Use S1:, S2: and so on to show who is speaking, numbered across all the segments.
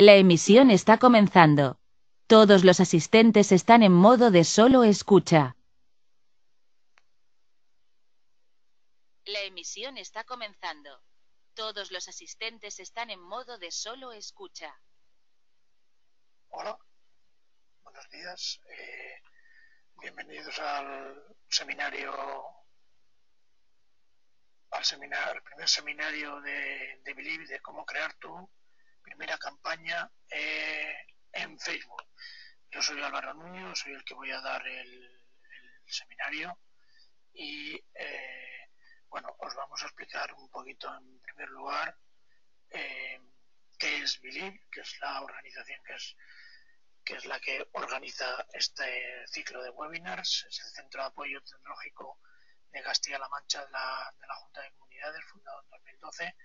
S1: La emisión está comenzando. Todos los asistentes están en modo de solo escucha. La emisión está comenzando. Todos los asistentes están en modo de solo escucha.
S2: Hola, buenos días. Eh, bienvenidos al seminario, al seminario, al primer seminario de, de Believe, de cómo crear tu primera campaña eh, en Facebook. Yo soy Álvaro Nuño, soy el que voy a dar el, seminario y eh, bueno, os vamos a explicar un poquito en primer lugar eh, qué es Believe, que es la organización que es que es la que organiza este ciclo de webinars, es el Centro de Apoyo Tecnológico de Castilla-La Mancha de la, de la Junta de Comunidades, fundado en 2012.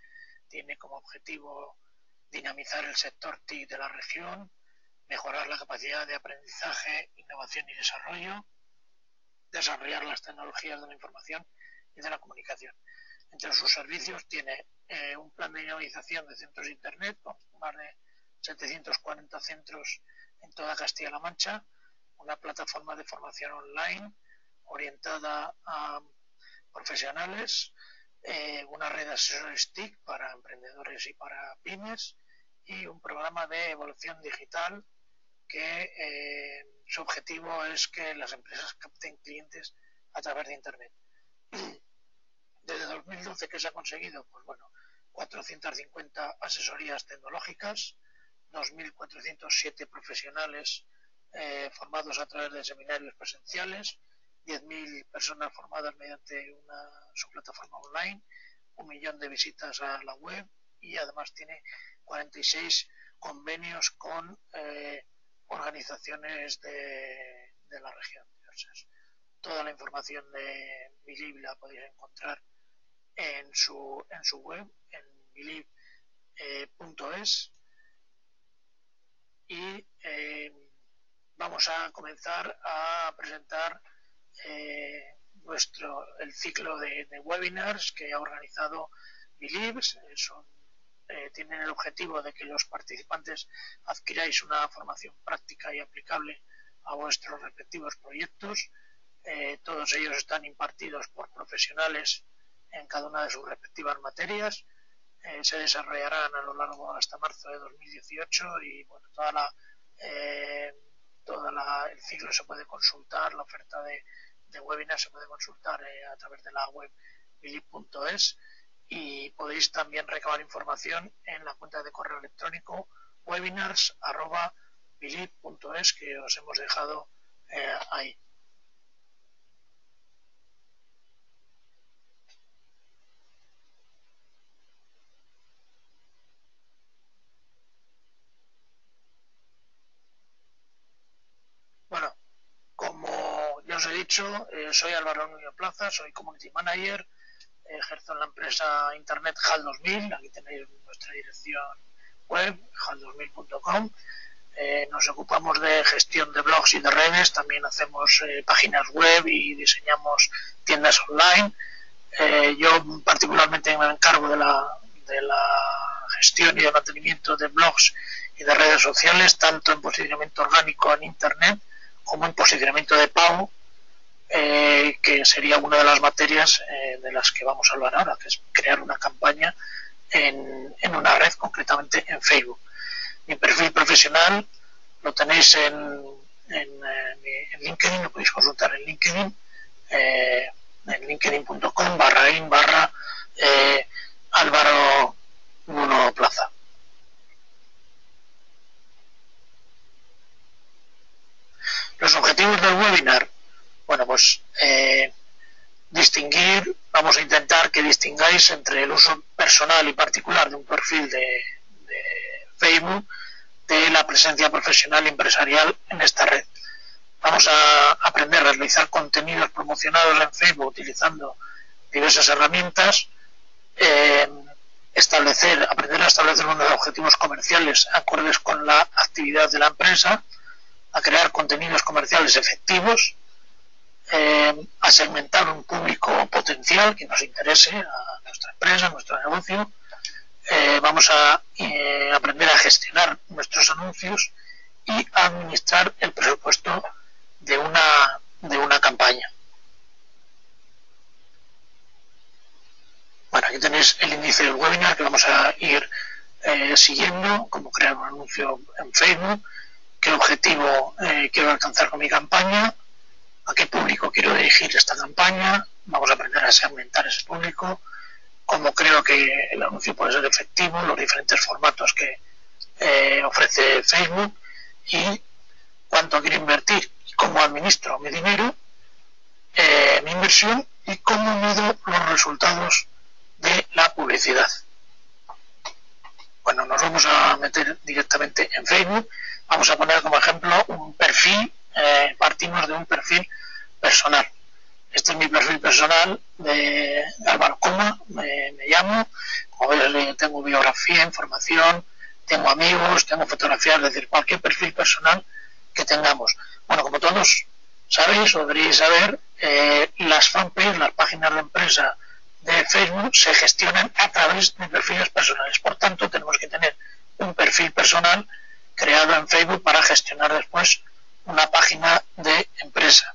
S2: Tiene como objetivo dinamizar el sector TIC de la región, mejorar la capacidad de aprendizaje, innovación y desarrollo, desarrollar las tecnologías de la información y de la comunicación. Entre sus servicios tiene eh, un plan de dinamización de centros de Internet con más de 740 centros en toda Castilla-La Mancha, una plataforma de formación online orientada a profesionales, eh, una red de asesores TIC para emprendedores y para pymes y un programa de evolución digital que eh, su objetivo es que las empresas capten clientes a través de Internet. Desde 2012 que se ha conseguido, pues bueno, 450 asesorías tecnológicas, 2.407 profesionales eh, formados a través de seminarios presenciales, 10.000 personas formadas mediante una, su plataforma online, un millón de visitas a la web y además tiene 46 convenios con eh, organizaciones de, la región. Toda la información de Bilib la podéis encontrar en su, en su web, en bilib.es. y eh, vamos a comenzar a presentar eh, nuestro el ciclo de, webinars que ha organizado Bilib. Son eh, tienen el objetivo de que los participantes adquiráis una formación práctica y aplicable a vuestros respectivos proyectos. Eh, todos ellos están impartidos por profesionales en cada una de sus respectivas materias. Eh, se desarrollarán a lo largo hasta marzo de 2018 y bueno, toda la, toda el ciclo se puede consultar, la oferta de, de webinar se puede consultar a través de la web bilip.es y podéis también recabar información en la cuenta de correo electrónico webinars.bilib.es que os hemos dejado eh, ahí. Bueno, como ya os he dicho, eh, soy Álvaro Núñez Plaza, soy Community Manager ejerzo en la empresa internet HAL2000, aquí tenéis nuestra dirección web, hal2000.com. Eh, nos ocupamos de gestión de blogs y de redes, también hacemos eh, páginas web y diseñamos tiendas online. Eh, yo particularmente me encargo de la, de la gestión y de mantenimiento de blogs y de redes sociales, tanto en posicionamiento orgánico en Internet como en posicionamiento de pago eh, que sería una de las materias eh, de las que vamos a hablar ahora, que es crear una campaña en, en una red, concretamente en Facebook. Mi perfil profesional lo tenéis en, en, eh, LinkedIn, lo podéis consultar en LinkedIn, en linkedin.com barra in barra Álvaro Nuno Plaza. Los objetivos del webinar bueno, pues eh, distinguir, vamos a intentar que distingáis entre el uso personal y particular de un perfil de, Facebook de la presencia profesional y empresarial en esta red. Vamos a aprender a realizar contenidos promocionados en Facebook utilizando diversas herramientas, eh, establecer, aprender a establecer unos objetivos comerciales acordes con la actividad de la empresa, a crear contenidos comerciales efectivos, eh, a segmentar un público potencial que nos interese a nuestra empresa, a nuestro negocio. Eh, vamos a eh, aprender a gestionar nuestros anuncios y administrar el presupuesto de una, de una campaña. Bueno, aquí tenéis el índice del webinar que vamos a ir siguiendo, cómo crear un anuncio en Facebook, qué objetivo quiero alcanzar con mi campaña, a qué público quiero dirigir esta campaña, vamos a aprender a segmentar ese público, cómo creo que el anuncio puede ser efectivo, los diferentes formatos que eh, ofrece Facebook y cuánto quiero invertir cómo administro mi dinero, eh, mi inversión y cómo mido los resultados de la publicidad. Bueno, nos vamos a meter directamente en Facebook. Vamos a poner como ejemplo un perfil, eh, partimos de un perfil personal. Este es mi perfil personal de Álvaro Coma, me, llamo, como veis tengo biografía, información, tengo amigos, tengo fotografías, es decir, cualquier perfil personal que tengamos. Bueno, como todos sabéis o deberíais saber, eh, las fanpages, las páginas de empresa de Facebook se gestionan a través de perfiles personales. Por tanto, tenemos que tener un perfil personal creado en Facebook para gestionar después una página de empresa.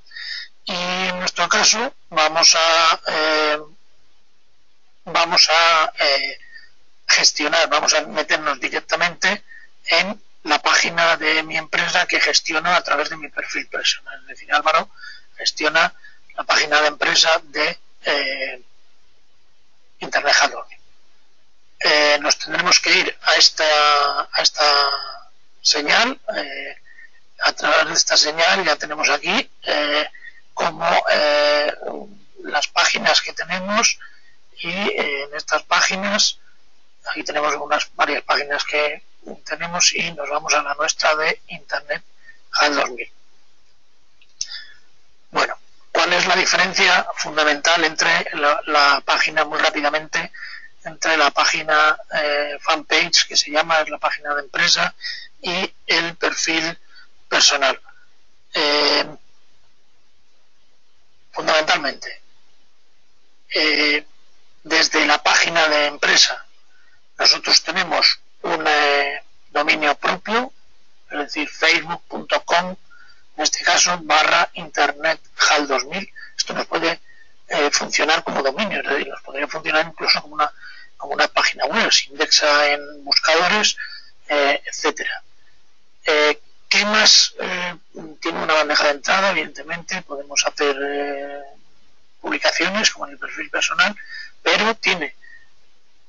S2: Y en nuestro caso vamos a eh, vamos a eh, gestionar, vamos a meternos directamente en la página de mi empresa que gestiono a través de mi perfil personal. Es decir, Álvaro gestiona la página de empresa de eh, Internet eh, nos tendremos que ir a esta, a esta señal. A través de esta señal ya tenemos aquí como las páginas que tenemos y en estas páginas aquí tenemos unas varias páginas que tenemos y nos vamos a la nuestra de Internet HAL 2000. Bueno, ¿cuál es la diferencia fundamental entre la, página, muy rápidamente, entre la página eh, fanpage, que se llama, es la página de empresa, y el perfil personal? Eh, fundamentalmente, eh, desde la página de empresa, nosotros tenemos un eh, dominio propio, es decir, facebook.com, en este caso, barra internet HAL 2000. Esto nos puede funcionar como dominio, es decir, nos podría funcionar incluso como una, como una página web, se indexa en buscadores, eh, ¿Qué más? tiene una bandeja de entrada, evidentemente, podemos hacer publicaciones como en el perfil personal, pero tiene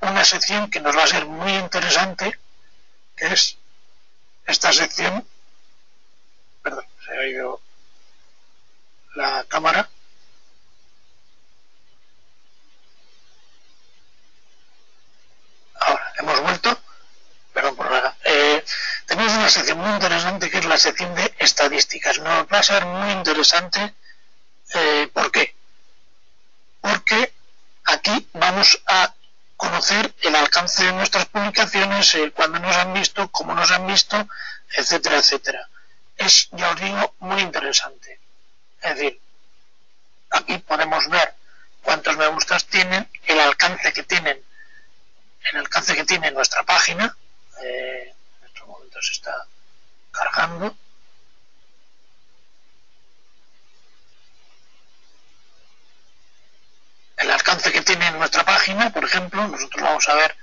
S2: una sección que nos va a ser muy interesante, que es esta sección, perdón, se ha ido la cámara, ahora hemos vuelto, perdón por nada, eh, tenemos una sección muy interesante que es la sección de estadísticas, nos va a ser muy interesante, eh, ¿por qué? Porque aquí vamos a conocer el alcance de nuestras publicaciones, eh, cuándo nos han visto, cómo nos han visto, etcétera, etcétera. Es, ya os digo, muy interesante. Es decir, aquí podemos ver cuántos me gustas tienen, el alcance que tienen, el alcance que tiene nuestra página. Eh, en está cargando. el alcance que tiene nuestra página, por ejemplo, nosotros vamos a ver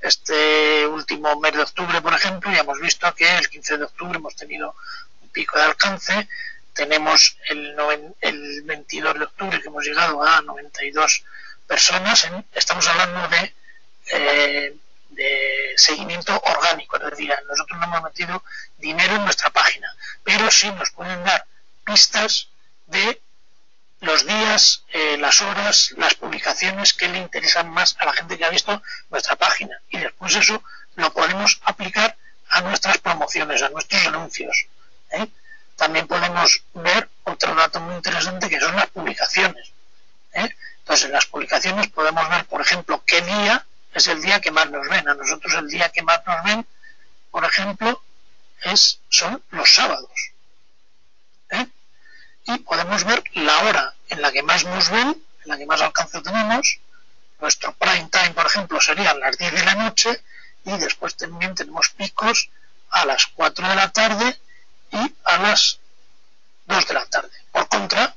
S2: este último mes de octubre, por ejemplo, y hemos visto que el 15 de octubre hemos tenido un pico de alcance, tenemos el, el 22 de octubre que hemos llegado a 92 personas, estamos hablando de, eh, de seguimiento orgánico, es decir, nosotros no hemos metido dinero en nuestra página, pero sí nos pueden dar pistas de los días, eh, las horas, las publicaciones que le interesan más a la gente que ha visto nuestra página. Y después eso lo podemos aplicar a nuestras promociones, a nuestros anuncios. ¿eh? También podemos ver otro dato muy interesante que son las publicaciones. ¿eh? Entonces, en las publicaciones podemos ver, por ejemplo, qué día es el día que más nos ven. A nosotros el día que más nos ven, por ejemplo, es, son los sábados y podemos ver la hora en la que más nos ven, en la que más alcance tenemos. Nuestro prime time, por ejemplo, serían las 10 de la noche y después también tenemos picos a las 4 de la tarde y a las 2 de la tarde. Por contra,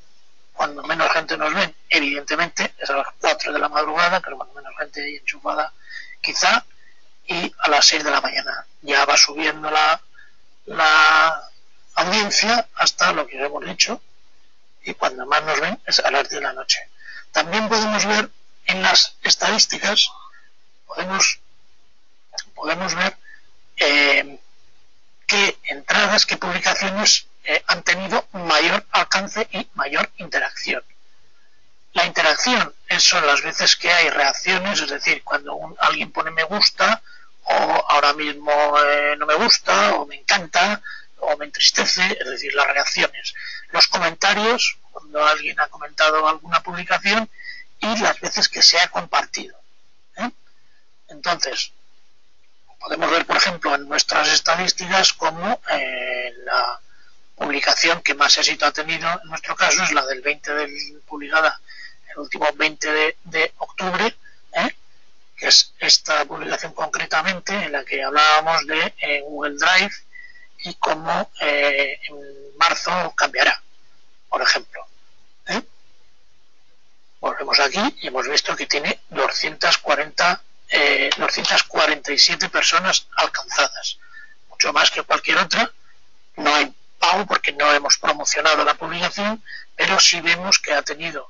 S2: cuando menos gente nos ven, evidentemente es a las 4 de la madrugada, pero cuando menos gente hay enchufada quizá, y a las 6 de la mañana. Ya va subiendo la, la audiencia hasta lo que hemos dicho, y cuando más nos ven es a las 10 de la noche. También podemos ver en las estadísticas, podemos, podemos ver eh, qué entradas, qué publicaciones eh, han tenido mayor alcance y mayor interacción. La interacción son las veces que hay reacciones, es decir, cuando alguien pone me gusta, o ahora mismo eh, no me gusta, o me encanta, o me entristece, es decir, las reacciones. Los comentarios, cuando alguien ha comentado alguna publicación, y las veces que se ha compartido. ¿eh? Entonces, podemos ver, por ejemplo, en nuestras estadísticas como eh, la publicación que más éxito ha tenido en nuestro caso es la del 20 del publicada el último 20 de, octubre, ¿eh? que es esta publicación concretamente en la que hablábamos de Google Drive y cómo en marzo cambiará, por ejemplo. Volvemos aquí y hemos visto que tiene 240, 247 eh, personas alcanzadas, mucho más que cualquier otra. No hay pago porque no hemos promocionado la publicación, pero sí vemos que ha tenido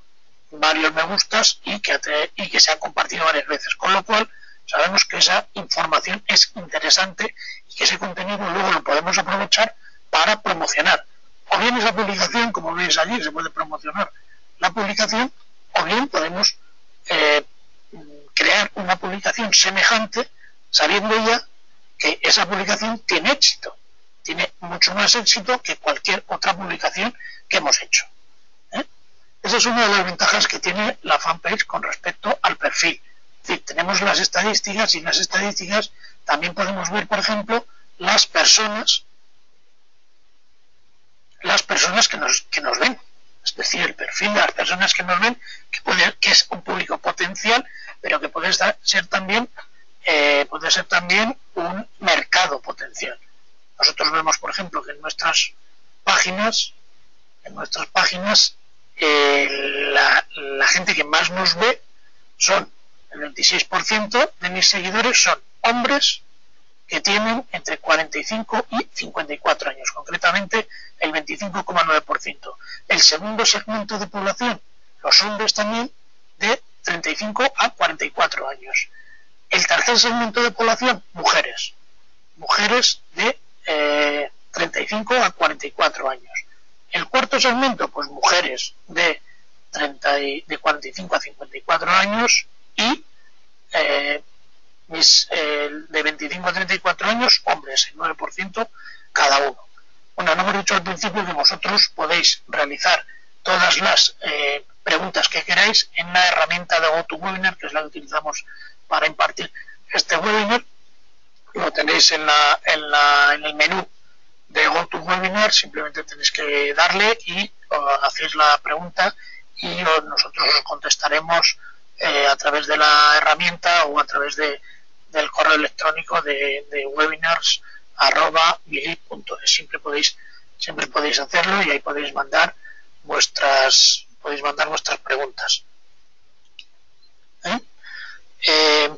S2: varios me gustas y que, y que se ha compartido varias veces, con lo cual sabemos que esa información es interesante y que ese contenido luego lo podemos aprovechar para promocionar. O bien esa publicación, como veis allí, se puede promocionar la publicación o bien podemos eh, crear una publicación semejante sabiendo ya que esa publicación tiene éxito, tiene mucho más éxito que cualquier otra publicación que hemos hecho. ¿eh? Esa es una de las ventajas que tiene la fanpage con respecto al perfil. Tenemos las estadísticas y en las estadísticas también podemos ver, por ejemplo, las personas, las personas que nos, que nos ven es decir, el perfil de las personas que nos ven, que, puede, que es un público potencial, pero que puede ser también eh, puede ser también un mercado potencial. Nosotros vemos, por ejemplo, que en nuestras páginas, en nuestras páginas, eh, la, la gente que más nos ve son el 26% de mis seguidores son hombres que tienen entre 45 y 54 años, concretamente el 25,9%. El segundo segmento de población, los hombres también, de 35 a 44 años. El tercer segmento de población, mujeres. Mujeres de 35 eh, a 44 años. El cuarto segmento, pues mujeres de, 30 de 45 a 54 años y eh, mis, eh, de 25 a 34 años, hombres, el 9% cada uno. Bueno, no hemos dicho al principio que vosotros podéis realizar todas las eh, preguntas que queráis en la herramienta de GoToWebinar, que es la que utilizamos para impartir este webinar. Lo tenéis en, la, en, la, en el menú de GoToWebinar, simplemente tenéis que darle y hacéis la pregunta y nosotros os contestaremos eh, a través de la herramienta o a través de, del correo electrónico de, webinars arroba siempre podéis siempre podéis hacerlo y ahí podéis mandar vuestras podéis mandar vuestras preguntas ¿Eh? Eh,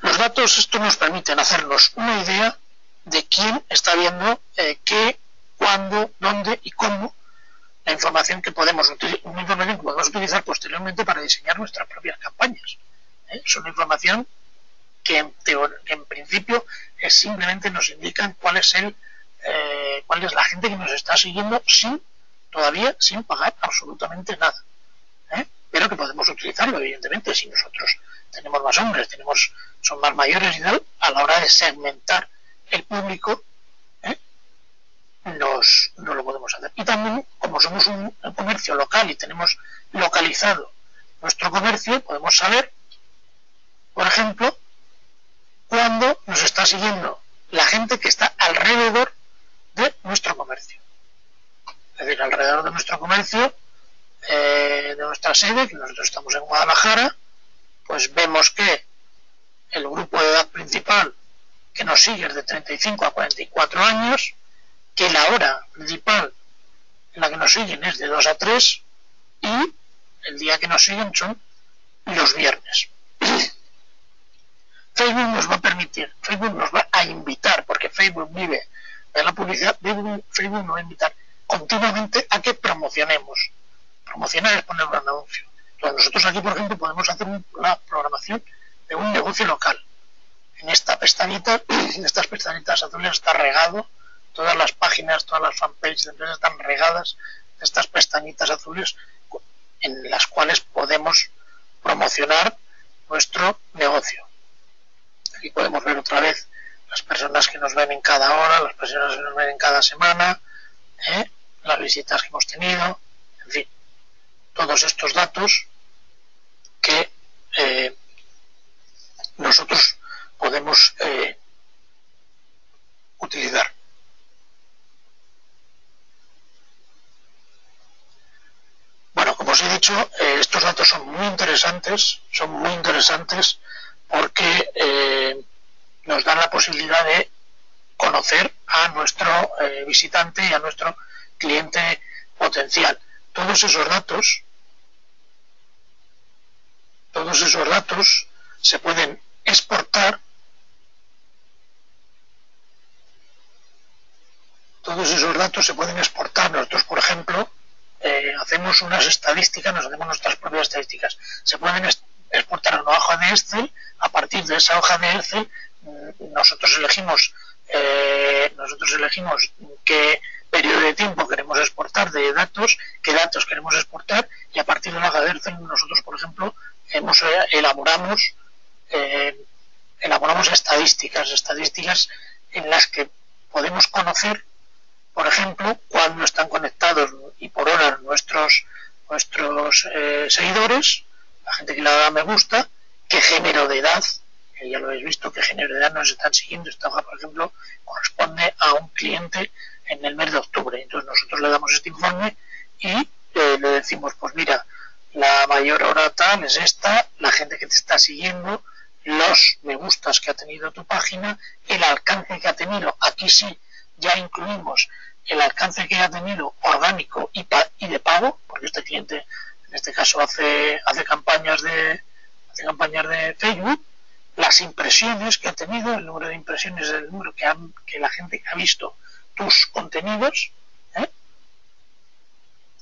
S2: los datos esto nos permiten hacernos una idea de quién está viendo eh, qué cuándo dónde y cómo la información que podemos información que podemos utilizar posteriormente para diseñar nuestras propias campañas es una información que en, principio es simplemente nos indican cuál es el eh, cuál es la gente que nos está siguiendo sin todavía sin pagar absolutamente nada ¿eh? Pero que podemos utilizarlo evidentemente si nosotros tenemos más hombres tenemos son más mayores y tal a la hora de segmentar el público ¿eh? nos, no lo podemos hacer y también como somos un comercio local y tenemos localizado nuestro comercio podemos saber por ejemplo cuando nos está siguiendo la gente que está alrededor de nuestro comercio. Es decir, alrededor de nuestro comercio, eh, de nuestra sede, que nosotros estamos en Guadalajara, pues vemos que el grupo de edad principal que nos sigue es de 35 a 44 años, que la hora principal en la que nos siguen es de 2 a 3 y el día que nos siguen son los viernes. Facebook nos va a permitir, Facebook nos va a invitar, porque Facebook vive de la publicidad, Facebook nos va a invitar continuamente a que promocionemos. Promocionar es poner un anuncio. nosotros aquí, por ejemplo, podemos hacer una programación de un negocio local. En esta pestañita, en estas pestañitas azules está regado, todas las páginas, todas las fanpages de empresas están regadas de estas pestañitas azules en las cuales podemos promocionar nuestro negocio. Aquí podemos ver otra vez las personas que nos ven en cada hora, las personas que nos ven en cada semana, ¿eh? las visitas que hemos tenido, en fin, todos estos datos que eh, nosotros podemos eh, utilizar. Bueno, como os he dicho, estos datos son muy interesantes, son muy interesantes porque eh, nos dan la posibilidad de conocer a nuestro eh, visitante y a nuestro cliente potencial. Todos esos datos, todos esos datos se pueden exportar, todos esos datos se pueden exportar. Nosotros, por ejemplo, eh, hacemos unas estadísticas, nos hacemos nuestras propias estadísticas. Se pueden exportar a una hoja de Excel, a partir de esa hoja de Excel mm, nosotros elegimos eh, nosotros elegimos qué periodo de tiempo queremos exportar de datos, qué datos queremos exportar y a partir de la hoja de Excel nosotros por ejemplo hemos, eh, elaboramos eh, elaboramos estadísticas, estadísticas en las que podemos conocer por ejemplo cuándo están conectados y por hora nuestros nuestros seguidores la gente que le da me gusta, qué género de edad, que ya lo habéis visto, qué género de edad nos están siguiendo. Esta hoja, por ejemplo, corresponde a un cliente en el mes de octubre. Entonces nosotros le damos este informe y eh, le decimos, pues mira, la mayor hora tal es esta, la gente que te está siguiendo, los me gustas que ha tenido tu página, el alcance que ha tenido, aquí sí, ya incluimos el alcance que ha tenido orgánico y, y de pago, porque este cliente en este caso hace, hace campañas de hace campañas de Facebook, las impresiones que ha tenido, el número de impresiones el número que, que la gente ha visto tus contenidos.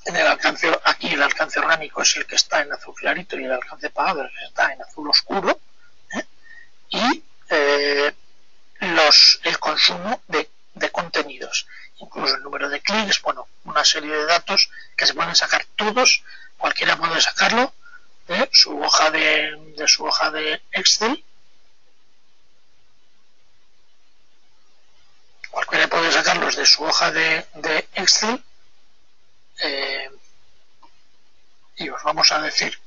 S2: En el alcance, aquí el alcance orgánico es el que está en azul clarito y el alcance pagado es el que está en azul oscuro, ¿eh? y eh, los, el consumo de, de contenidos, incluso el número de clics, bueno, una serie de datos que se pueden sacar todos cualquiera puede sacarlo de su hoja de, su hoja de Excel cualquiera puede sacarlos de su hoja de, Excel eh, y os vamos a decir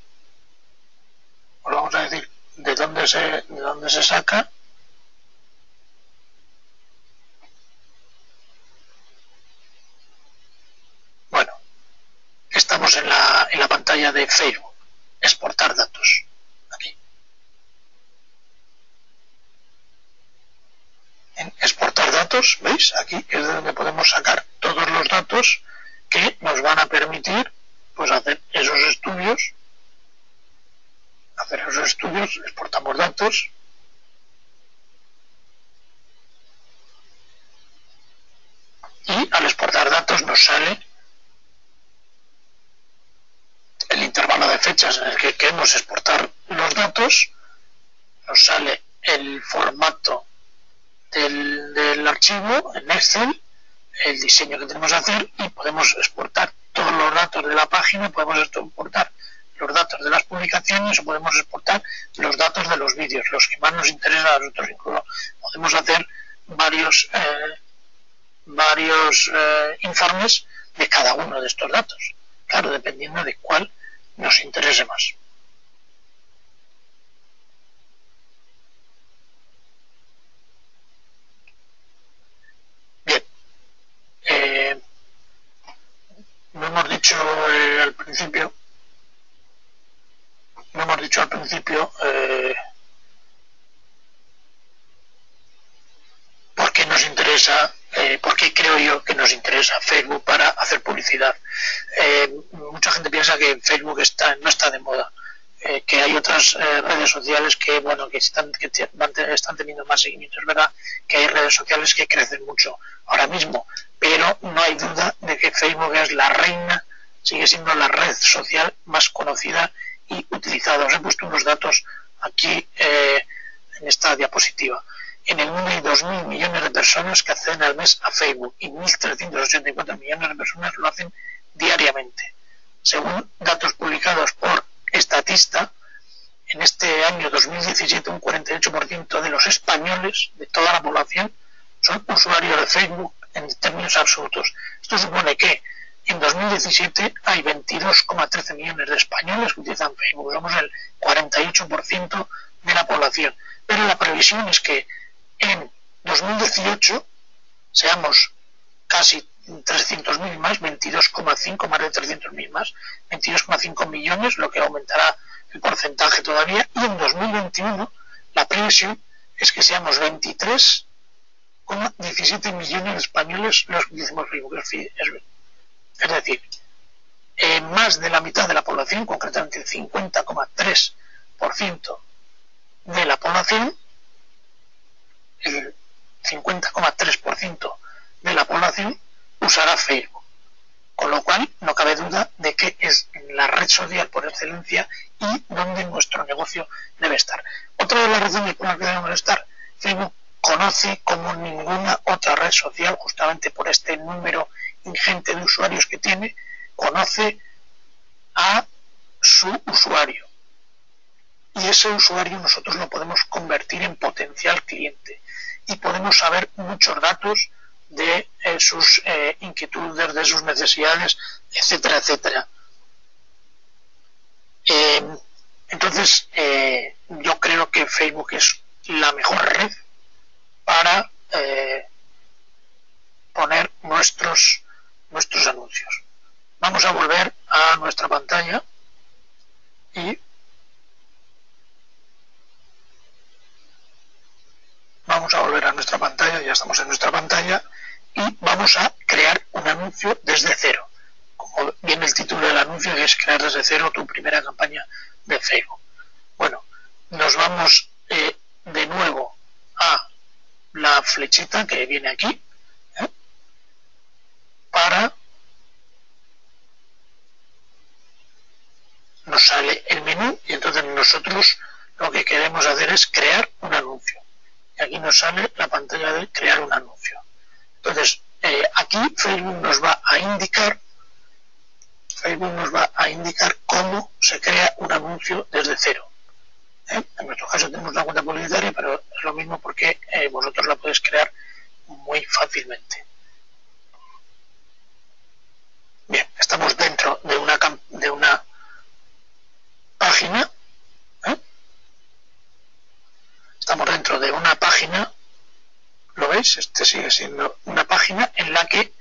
S2: os vamos a decir de dónde se de dónde se saca estamos en la, en la pantalla de Facebook. Exportar datos. Aquí. En exportar datos, ¿veis? Aquí es donde podemos sacar todos los datos que nos van a permitir pues hacer esos estudios. Hacer esos estudios exportamos datos. Y al exportar datos nos sale el intervalo de fechas en el que queremos exportar los datos, nos sale el formato del, archivo en Excel, el diseño que tenemos que hacer y podemos exportar todos los datos de la página, podemos exportar los datos de las publicaciones o podemos exportar los datos de los vídeos, los que más nos interesan a nosotros. Incluso podemos hacer varios, eh, varios eh, informes de cada uno de estos datos. Claro, dependiendo de cuál nos interese más. dicho eh, al principio, como hemos dicho al principio, eh, ¿por qué nos interesa, eh, por qué creo yo que nos interesa Facebook para hacer publicidad? Eh, mucha gente piensa que Facebook está, no está de moda. Eh, que hay otras redes sociales que bueno que están que están teniendo más seguimiento es verdad que hay redes sociales que crecen mucho ahora mismo pero no hay duda de que Facebook es la reina sigue siendo la red social más conocida y utilizada. Os he puesto unos datos aquí eh, en esta diapositiva. En el mundo hay 2.000 millones de personas que acceden al mes a Facebook y 1.384 millones de personas lo hacen diariamente. Según datos publicados por estatista, en este año 2017 un 48% de los españoles, de toda la población, son usuarios de Facebook en términos absolutos. Esto supone que en 2017 hay 22,13 millones de españoles que utilizan Facebook, somos el 48% de la población. Pero la previsión es que en 2018 seamos casi 300.000 más, 22,5 más de 300.000 más, 22,5 millones, lo que aumentará el porcentaje todavía, y en 2021 la previsión es que seamos 23,17 millones de españoles los que decimos Facebook. Es decir, eh, más de la mitad de la población, concretamente el 50,3% de la población, el 50,3% de la población usará Facebook. Con lo cual, no cabe duda de que es la red social por excelencia y donde nuestro negocio debe estar. Otra de las razones por las que debemos estar, Facebook conoce como ninguna otra red social, justamente por este número ingente de usuarios que tiene, conoce a su usuario. Y ese usuario nosotros lo podemos convertir en potencial cliente. Y podemos saber muchos datos de eh, sus eh, inquietudes, de sus necesidades, etcétera, etcétera. Eh, entonces, yo creo que Facebook es la mejor red para poner nuestros, nuestros anuncios. Vamos a volver a nuestra pantalla y vamos a volver a nuestra pantalla, ya estamos en nuestra pantalla y vamos a crear un anuncio desde cero. Como viene el título del anuncio, es crear desde cero tu primera campaña de Facebook. Bueno, nos vamos eh, de nuevo a la flechita que viene aquí. Para nos sale el menú y entonces nosotros lo que queremos hacer es crear un anuncio. Y aquí nos sale la pantalla de crear un anuncio. Entonces, eh, aquí Facebook nos va a indicar Facebook nos va a indicar cómo se crea un anuncio desde cero. ¿Eh? En nuestro caso tenemos una cuenta publicitaria, pero es lo mismo porque eh, vosotros la podéis crear muy fácilmente. Bien, estamos dentro de una, de una página. Estamos dentro de una página ¿Lo veis? Este sigue siendo una página en la que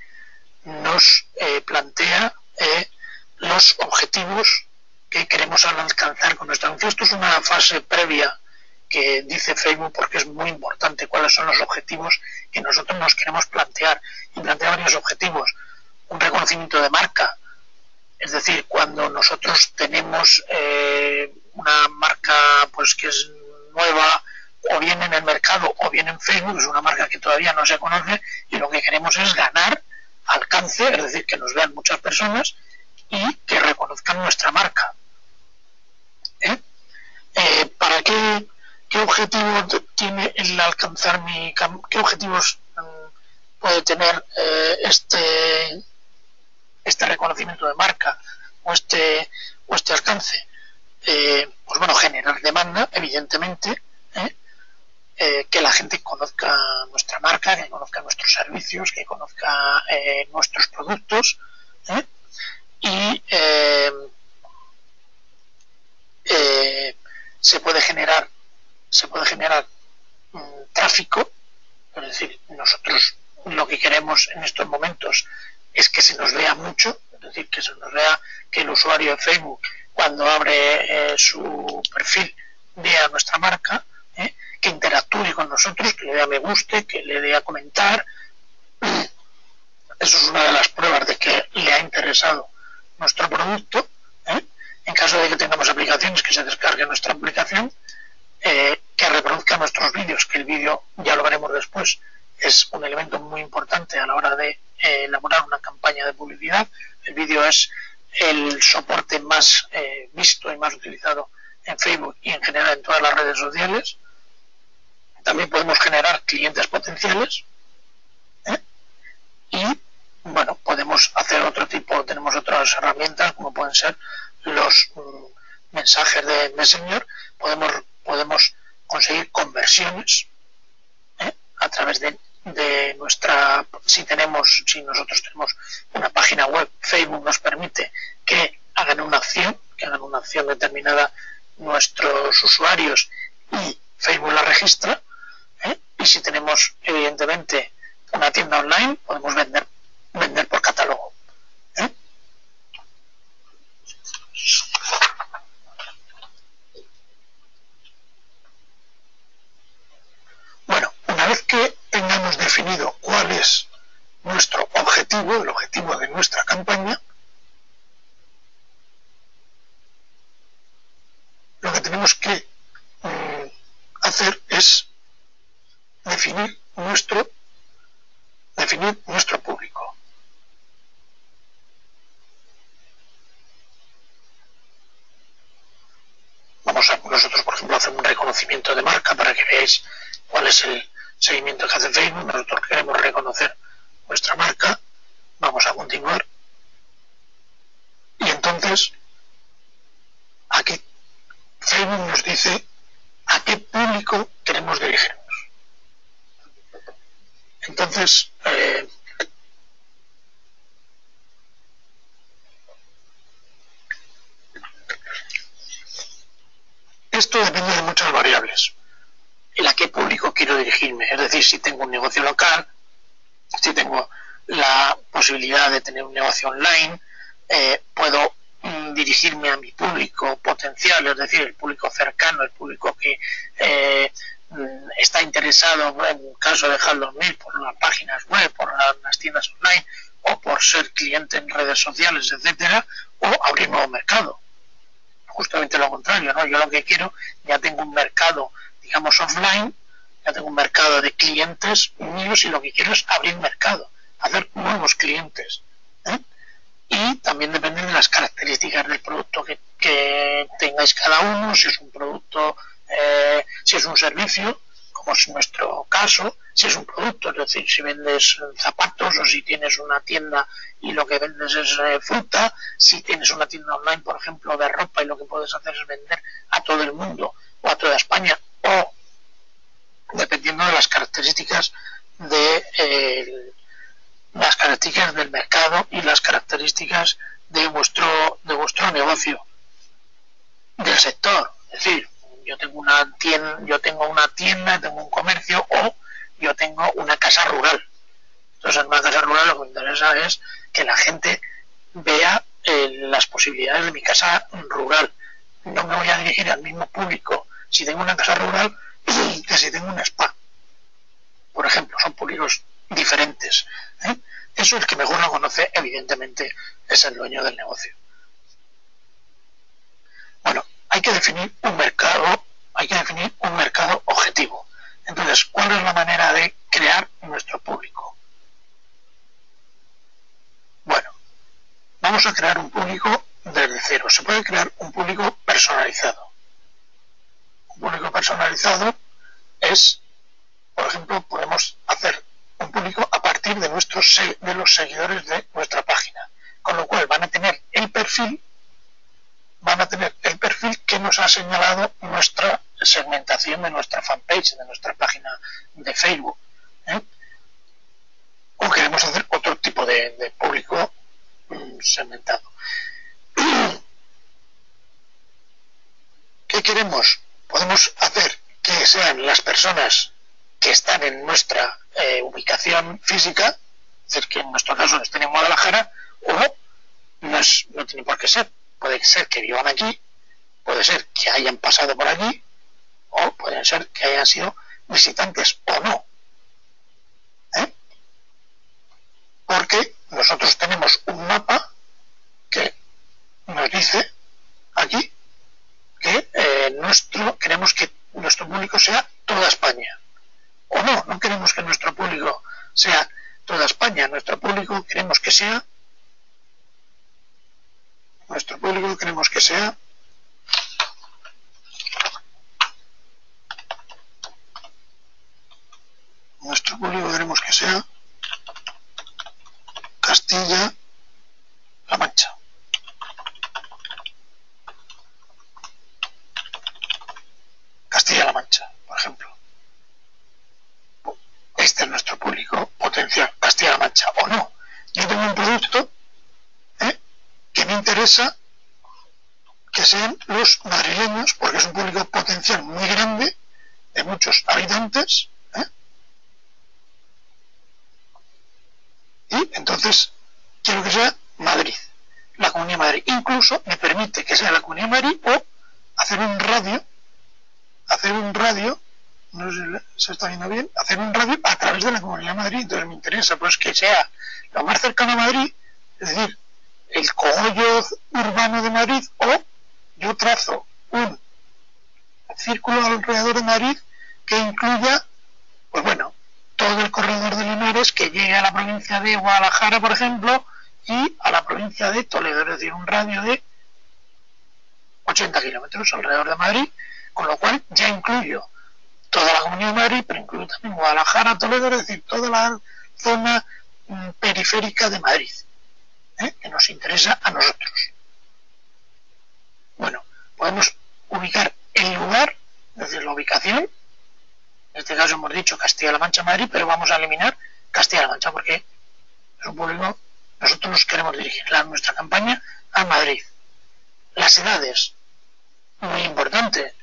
S2: nos eh, plantea eh, los objetivos que queremos alcanzar con nuestro anuncio. Esto es una fase previa que dice Facebook porque es muy importante cuáles son los objetivos que nosotros nos queremos plantear y plantea varios objetivos. Un reconocimiento de marca, es decir, cuando nosotros tenemos eh, una marca pues que es nueva o bien en el mercado o bien en Facebook, es una marca que todavía no se conoce y lo que queremos es ganar alcance, es decir, que nos vean muchas personas y que reconozcan nuestra marca. ¿Eh? Eh, ¿Para qué, qué objetivo tiene el alcanzar mi qué objetivos mm, puede tener eh, este este reconocimiento de marca o este o este alcance? pues bueno, generar demanda, evidentemente, eh, que la gente conozca nuestra marca, que conozca nuestros servicios, que conozca eh, nuestros productos ¿eh? y se puede generar se puede generar mm, tráfico, es decir, nosotros lo que queremos en estos momentos es que se nos vea mucho, es decir, que se nos vea que el usuario de Facebook cuando abre su perfil vea nuestra marca, que interactúe con nosotros, que le dé a me guste, que le dé a comentar. Eso es una de las pruebas de que le ha interesado nuestro producto. ¿eh? En caso de que tengamos aplicaciones, que se descargue nuestra aplicación, eh, que reproduzca nuestros vídeos, que el vídeo, ya lo veremos después, es un elemento muy importante a la hora de eh, elaborar una campaña de publicidad. El vídeo es el soporte más eh, visto y más utilizado en Facebook y en general en todas las redes sociales. También podemos generar clientes potenciales ¿eh? y bueno, podemos hacer otro tipo, tenemos otras herramientas como pueden ser los mm, mensajes de Messenger, podemos, podemos conseguir conversiones a través de de nuestra, si tenemos, si nosotros tenemos una página web, Facebook nos permite que hagan una acción, que hagan una acción determinada nuestros usuarios y Facebook la registra. ¿eh? Y si tenemos, evidentemente, una tienda online, podemos vender, vender por catálogo. ¿eh? Bueno, una vez que tengamos definido cuál es nuestro objetivo, el objetivo de nuestra campaña, lo que tenemos que mm, hacer es definir nuestro definir nuestro público. Vamos a nosotros, por ejemplo, hacer un reconocimiento de marca para que veáis cuál es el, seguimiento que hace Facebook, nosotros queremos reconocer nuestra marca, vamos a continuar. Y entonces, aquí Facebook nos dice a qué público queremos dirigirnos. Entonces, eh, esto depende de muchas variables en a qué público quiero dirigirme. Es decir, si tengo un negocio local, si tengo la posibilidad de tener un negocio online, eh, puedo mm, dirigirme a mi público potencial, es decir, el público cercano, el público que eh, mm, está interesado en caso de Haldor Mill por las páginas web, por las tiendas online o por ser cliente en redes sociales, etcétera, o abrir nuevo mercado. Justamente lo contrario, ¿no? Yo lo que quiero, ya tengo un mercado digamos, offline, ya tengo un mercado de clientes míos y lo que quiero es abrir mercado, hacer nuevos clientes. ¿eh? Y también depende de las características del producto que, tengáis cada uno, si es un producto, eh, si es un servicio, como es nuestro caso, si es un producto, es decir, si vendes zapatos o si tienes una tienda y lo que vendes es eh, fruta, si tienes una tienda online, por ejemplo, de ropa y lo que puedes hacer es vender a todo el mundo o a toda España o dependiendo de las características de eh, las características del mercado y las características de vuestro de vuestro negocio del sector. Es decir yo tengo una tienda yo tengo una tienda tengo un comercio o yo tengo una casa rural. Entonces en una casa rural lo que me interesa es que la gente vea eh, las posibilidades de mi casa rural. No me voy a dirigir al mismo público si tengo una casa rural que si tengo un spa. Por ejemplo, son públicos diferentes. ¿eh? Eso el que mejor lo conoce, evidentemente, es el dueño del negocio. Bueno, hay que definir un mercado, hay que definir un mercado objetivo. Entonces, ¿cuál es la manera de crear nuestro público? Bueno, vamos a crear un público desde cero. Se puede crear un público personalizado público personalizado es, por ejemplo, podemos hacer un público a partir de, nuestros, de los seguidores de nuestra página. Con lo cual van a tener el perfil, van a tener el perfil que nos ha señalado nuestra segmentación de nuestra fanpage, de nuestra página de Facebook. ¿eh? O queremos hacer otro tipo de, público mm, segmentado. ¿Qué queremos? Podemos hacer que sean las personas que están en nuestra eh, ubicación física, es decir, que en nuestro caso estén en Guadalajara, o no, no tiene por qué ser. Puede ser que vivan aquí, puede ser que hayan pasado por allí, o pueden ser que hayan sido visitantes o no. ¿eh? Porque nosotros tenemos un mapa que nos dice aquí que eh, nuestro queremos que nuestro público sea toda España. O no, no queremos que nuestro público sea toda España. Nuestro público queremos que sea nuestro público queremos que sea nuestro público queremos que sea Castilla-La Mancha. Castilla-La Mancha, por ejemplo. Este es nuestro público potencial, O no. Yo tengo un producto ¿eh? que me interesa que sean los madrileños, porque es un público potencial muy grande, de muchos habitantes, y entonces quiero que sea Madrid, la Comunidad Madrid. Incluso me permite que sea la Comunidad Madrid o hacer un radio, hacer un radio, no si se está viendo bien, hacer un radio a través de la Comunidad de Madrid. Entonces me interesa pues que sea lo más cercano a Madrid, es decir, el cogollo urbano de Madrid o yo trazo un círculo alrededor de Madrid que incluya, pues bueno, todo el corredor de Linares que llegue a la provincia de Guadalajara, por ejemplo, y a la provincia de Toledo, es decir, un radio de 80 kilómetros alrededor de Madrid, con lo cual ya incluyo toda la comunidad de Madrid, pero incluyo también Guadalajara, Toledo, es decir, toda la zona mm, periférica de Madrid, ¿eh? que nos interesa a nosotros. Bueno, podemos ubicar el lugar, desde la ubicación, en este caso hemos dicho Castilla-La Mancha-Madrid, pero vamos a eliminar Castilla-La Mancha porque es un público, nosotros nos queremos dirigir la, nuestra campaña a Madrid. Las edades, muy importante.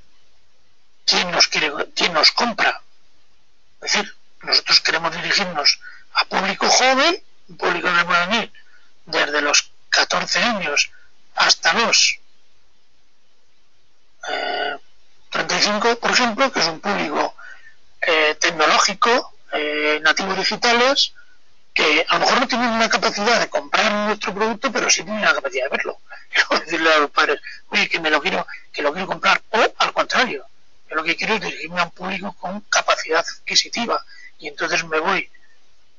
S2: ¿Quién nos quiere, quién nos compra? Es decir, nosotros queremos dirigirnos a público joven, un público que puede venir desde los 14 años hasta los 35, eh, por ejemplo, que es un público eh, tecnológico, eh, nativos digitales, que a lo mejor no tienen una capacidad de comprar nuestro producto, pero sí tienen la capacidad de verlo. Y decirle a los padres, oye, que me lo quiero, que lo quiero comprar, o al contrario, yo lo que quiero es dirigirme a un público con capacidad adquisitiva, y entonces me voy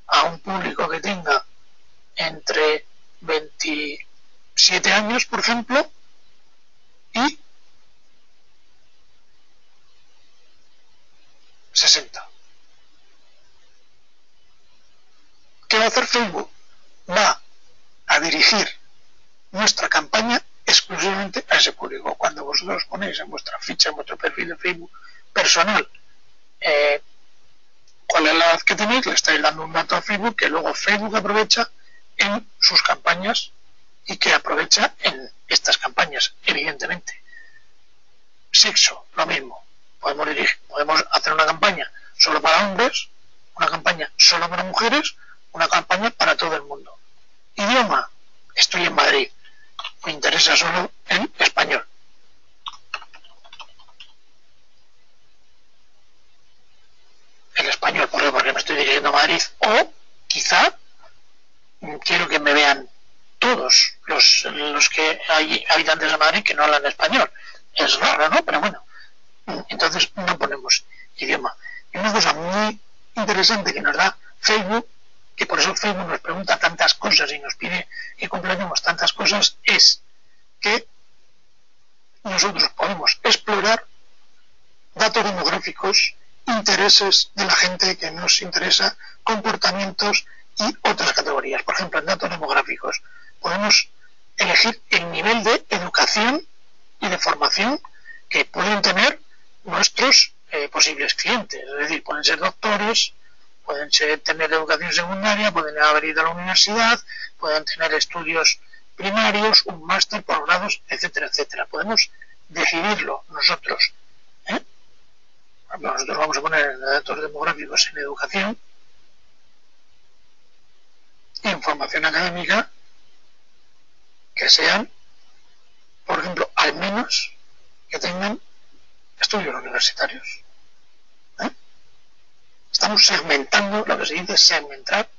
S2: a un público que tenga entre 27 años, por ejemplo, y 60. ¿Qué va a hacer Facebook? Va a dirigir nuestra campaña exclusivamente a ese público. Cuando vosotros ponéis en vuestra ficha, en vuestro perfil de Facebook personal, eh, cuál es la edad que tenéis, le estáis dando un dato a Facebook que luego Facebook aprovecha en sus campañas y que aprovecha en estas campañas, evidentemente. Sexo, lo mismo podemos, podemos hacer una campaña solo para hombres, una campaña solo para mujeres, una campaña para todo el mundo. Idioma, estoy en Madrid, me interesa solo en español. El español, ¿por qué? Porque me estoy dirigiendo a Madrid. O quizá quiero que me vean todos los, los que hay habitantes de Madrid que no hablan español. Es raro, ¿no? Pero bueno, entonces no ponemos idioma. Y una cosa muy interesante que nos da Facebook, que por eso Facebook nos pregunta tantas cosas y nos pide que completemos tantas cosas, es que nosotros podemos explorar datos demográficos, intereses de la gente que nos interesa, comportamientos y otras categorías. Por ejemplo, en datos demográficos podemos elegir el nivel de educación y de formación que pueden tener nuestros eh, posibles clientes. Es decir, pueden ser doctores, pueden tener educación secundaria, pueden haber ido a la universidad, pueden tener estudios primarios, un máster, posgrados, etcétera, etcétera. Podemos decidirlo nosotros. ¿eh? Nosotros vamos a poner datos demográficos en educación, en formación académica, que sean, por ejemplo, al menos que tengan estudios universitarios. ¿Eh? Estamos segmentando, lo que se dice segmentar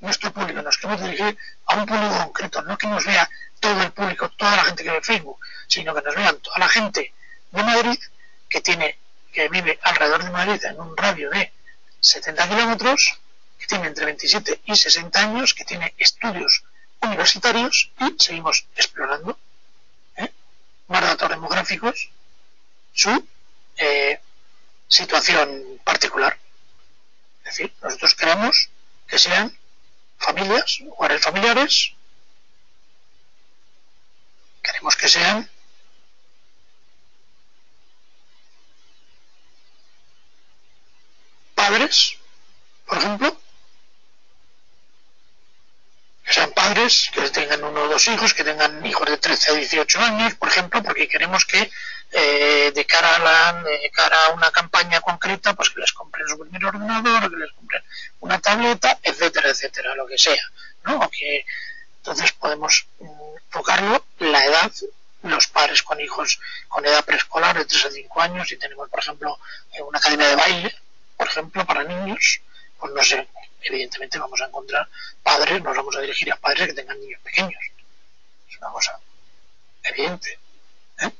S2: nuestro público. Nos queremos dirigir a un público concreto, no que nos vea todo el público, toda la gente que ve Facebook, sino que nos vean toda la gente de Madrid que tiene que vive alrededor de Madrid en un radio de 70 kilómetros, que tiene entre 27 y 60 años, que tiene estudios universitarios y seguimos explorando ¿eh? más datos demográficos, su eh, situación particular. Es decir, nosotros queremos que sean familias, hogares familiares, queremos que sean padres, por ejemplo, que sean padres, que tengan uno o dos hijos, que tengan hijos de 13 a 18 años, por ejemplo, porque queremos que eh, de cara a la, de cara a una campaña concreta, pues que les compren su primer ordenador, que les compren una tableta, etcétera, etcétera, lo que sea, ¿no? que entonces podemos mm, enfocarlo la edad, los padres con hijos con edad preescolar de 3 a 5 años, si tenemos, por ejemplo, eh, una academia de baile, por ejemplo, para niños, pues no sé, evidentemente vamos a encontrar padres, nos vamos a dirigir a padres que tengan niños pequeños. Es una cosa evidente. ¿eh?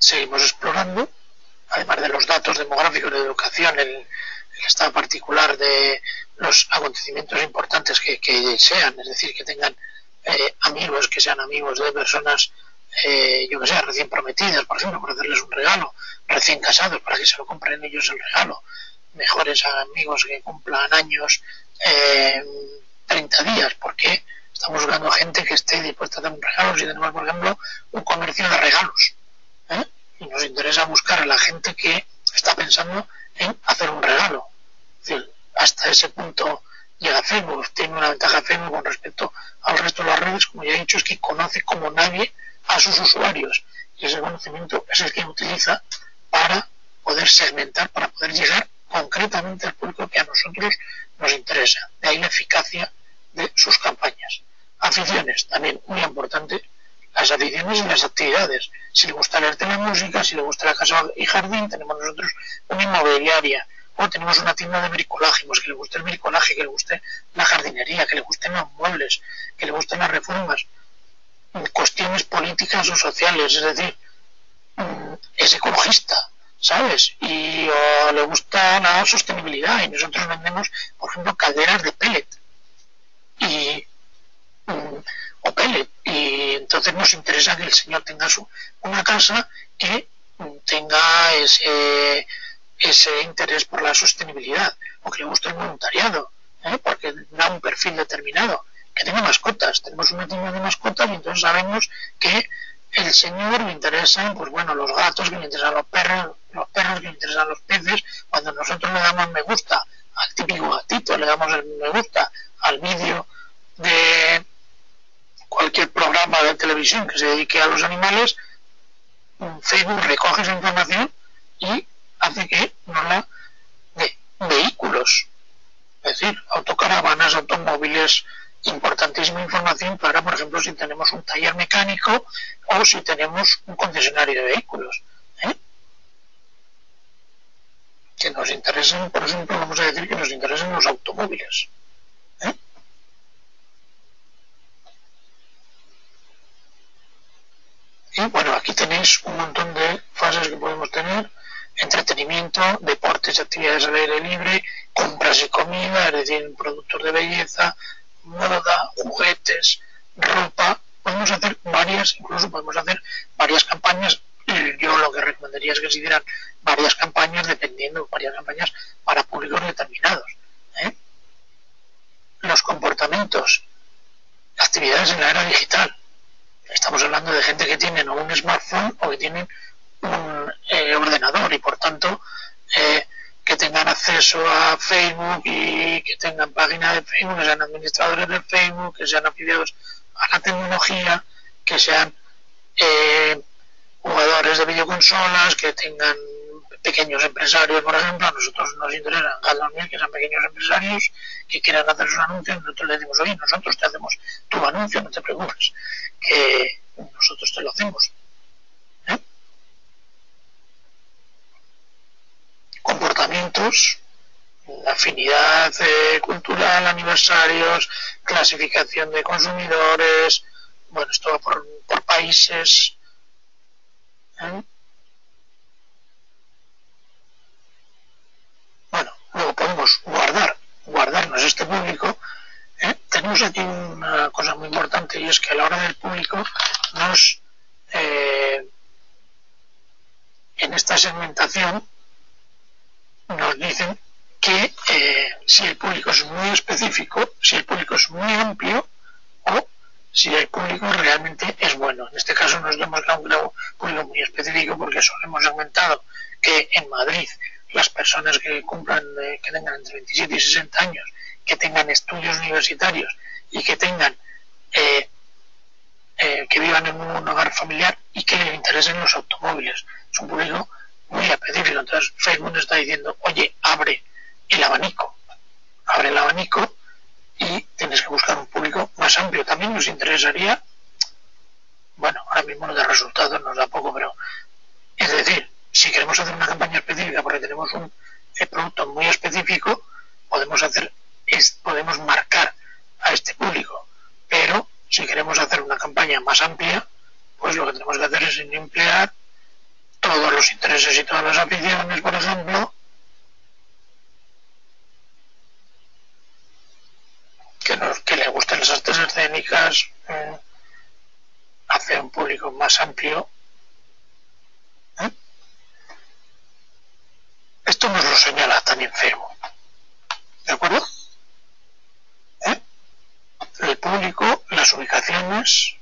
S2: Seguimos explorando, además de los datos demográficos de educación, el, estado particular de los acontecimientos importantes que, sean, es decir, que tengan eh, amigos, que sean amigos de personas eh, yo que sé, recién prometidas, por ejemplo, por hacerles un regalo, recién casados, para que se lo compren ellos el regalo, mejores amigos que cumplan años, eh, 30 días, porque estamos buscando gente que esté dispuesta a dar un regalo, si tenemos, por ejemplo, un comercio de regalos, ¿eh? y nos interesa buscar a la gente que está pensando en hacer un regalo. Hasta ese punto llega Facebook, tiene una ventaja Facebook con respecto al resto de las redes, como ya he dicho, es que conoce como nadie a sus usuarios y ese conocimiento es el que utiliza para poder segmentar, para poder llegar concretamente al público que a nosotros nos interesa. De ahí la eficacia de sus campañas. Aficiones, también muy importante, las aficiones y las actividades. Si le gusta leer la música, si le gusta la casa y jardín, tenemos nosotros una inmobiliaria, o tenemos una tienda de bricolaje, pues que le guste el bricolaje, que le guste la jardinería, que le gusten los muebles, que le gusten las reformas, cuestiones o sociales, es decir, es ecologista, ¿sabes? Y le gusta la sostenibilidad y nosotros vendemos, por ejemplo, calderas de pellet y mm, o pellet y entonces nos interesa que el señor tenga su una casa que mm, tenga ese ese interés por la sostenibilidad o que le guste el voluntariado ¿eh? porque da un perfil determinado que tenga mascotas. Tenemos una tienda de mascotas y entonces sabemos que el señor le interesan, pues bueno, los gatos, que le interesan los perros, los perros que le interesan los peces. Cuando nosotros le damos me gusta al típico gatito, le damos el me gusta al vídeo de cualquier programa de televisión que se dedique a los animales, Facebook recoge esa información y hace que nos la de vehículos, es decir, autocaravanas, automóviles, importantísima información para, por ejemplo, si tenemos un taller mecánico o si tenemos un concesionario de vehículos. ¿eh? Que nos interesen, por ejemplo, vamos a decir que nos interesen los automóviles. ¿eh? Y bueno, aquí tenéis un montón de fases que podemos tener entretenimiento, deportes, actividades al aire libre, compras y comida, es decir, productos de belleza, moda, juguetes, ropa, podemos hacer varias, incluso podemos hacer varias campañas. Yo lo que recomendaría es que se hicieran varias campañas dependiendo, varias campañas para públicos determinados. ¿eh? Los comportamientos, actividades en la era digital. Estamos hablando de gente que tiene un smartphone o que tienen un eh, ordenador y por tanto acceso a Facebook y que tengan páginas de Facebook, que sean administradores de Facebook, que sean afiliados a la tecnología, que sean eh, jugadores de videoconsolas, que tengan pequeños empresarios, por ejemplo, a nosotros nos interesan que sean pequeños empresarios que quieran hacer sus anuncios, nosotros les decimos, oye, nosotros te hacemos tu anuncio, no te preocupes, que nosotros te lo hacemos. ¿eh? Comportamientos afinidad eh, cultural, aniversarios, clasificación de consumidores, bueno, esto va por, países. ¿eh? Bueno, luego podemos guardar, guardarnos este público. ¿eh? Tenemos aquí una cosa muy importante y es que a la hora del público nos, en esta segmentación, nos dicen que eh, si el público es muy específico, si el público es muy amplio o si el público realmente es bueno. En este caso nos vemos a un público muy específico porque solo hemos aumentado que en Madrid las personas que cumplan, eh, que tengan entre 27 y 60 años, que tengan estudios universitarios y que tengan eh, eh, que vivan en un hogar familiar y que les interesen los automóviles. Es un público muy específico. Entonces Facebook está diciendo, oye, abre el abanico. Abre el abanico y tienes que buscar un público más amplio. También nos interesaría, bueno, ahora mismo no da resultados, nos da poco, pero es decir, si queremos hacer una campaña específica porque tenemos un eh, producto muy específico, podemos hacer, es, podemos marcar a este público. Pero si queremos hacer una campaña más amplia, pues lo que tenemos que hacer es emplear todos los intereses y todas las aficiones ¿Eh? Esto nos lo señala también enfermo, ¿De acuerdo? ¿Eh? El público, las ubicaciones,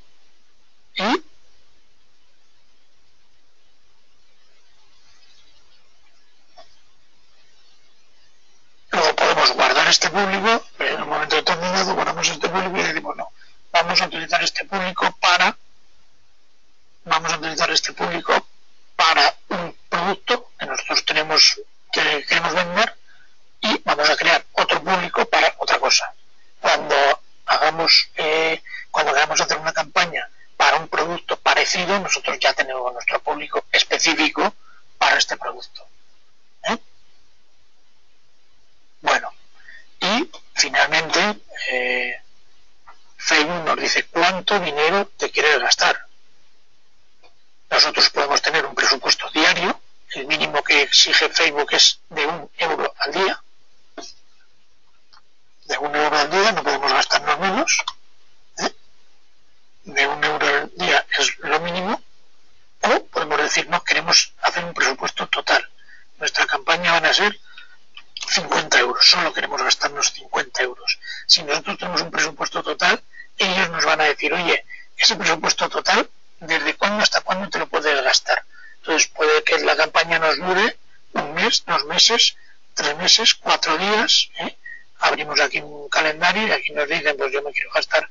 S2: presupuesto total, desde cuándo hasta cuándo te lo puedes gastar. Entonces puede que la campaña nos dure un mes, dos meses, tres meses, cuatro días. ¿eh? Abrimos aquí un calendario y aquí nos dicen, pues yo me quiero gastar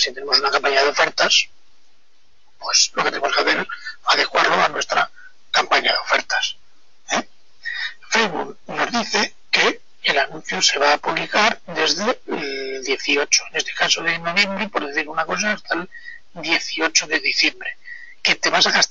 S2: si tenemos una campaña de ofertas, pues lo que tenemos que hacer es adecuarlo a nuestra campaña de ofertas. ¿eh? Facebook nos dice que el anuncio se va a publicar desde el 18, en este caso de noviembre, por decir una cosa, hasta el 18 de diciembre, que te vas a gastar